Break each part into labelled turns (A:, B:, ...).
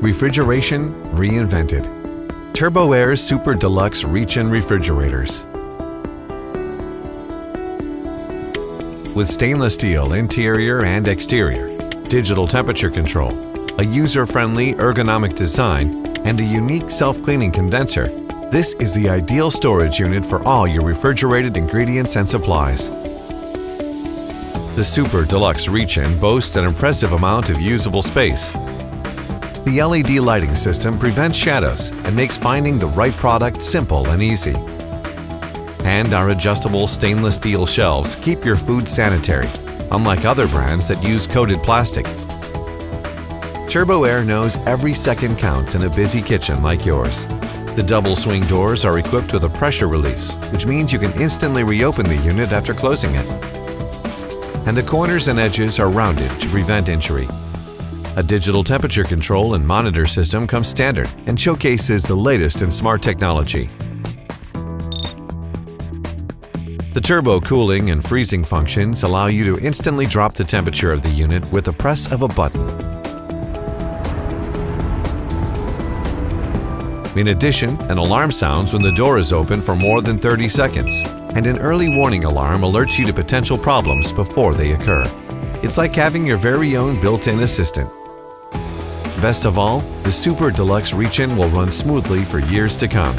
A: Refrigeration reinvented. TurboAir Super Deluxe Reach-In Refrigerators. With stainless steel interior and exterior, digital temperature control, a user-friendly ergonomic design, and a unique self-cleaning condenser, this is the ideal storage unit for all your refrigerated ingredients and supplies. The Super Deluxe Reach-In boasts an impressive amount of usable space. The LED lighting system prevents shadows and makes finding the right product simple and easy. And our adjustable stainless steel shelves keep your food sanitary, unlike other brands that use coated plastic. TurboAir knows every second counts in a busy kitchen like yours. The double swing doors are equipped with a pressure release, which means you can instantly reopen the unit after closing it. And the corners and edges are rounded to prevent injury. A digital temperature control and monitor system comes standard and showcases the latest in smart technology. The turbo cooling and freezing functions allow you to instantly drop the temperature of the unit with the press of a button. In addition, an alarm sounds when the door is open for more than 30 seconds, and an early warning alarm alerts you to potential problems before they occur. It's like having your very own built-in assistant. Best of all, the Super Deluxe Reach-In will run smoothly for years to come.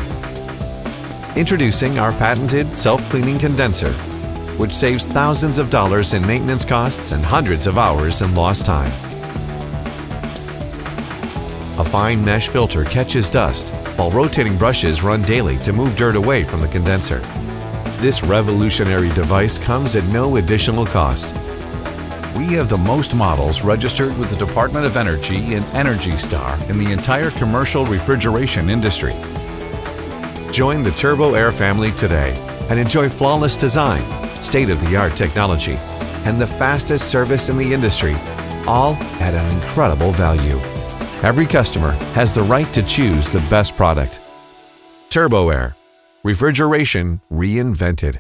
A: Introducing our patented self-cleaning condenser, which saves thousands of dollars in maintenance costs and hundreds of hours in lost time. A fine mesh filter catches dust, while rotating brushes run daily to move dirt away from the condenser. This revolutionary device comes at no additional cost.
B: We have the most models registered with the Department of Energy and Energy Star in the entire commercial refrigeration industry.
A: Join the Turbo Air family today and enjoy flawless design, state-of-the-art technology, and the fastest service in the industry, all at an incredible value. Every customer has the right to choose the best product. TurboAir, refrigeration reinvented.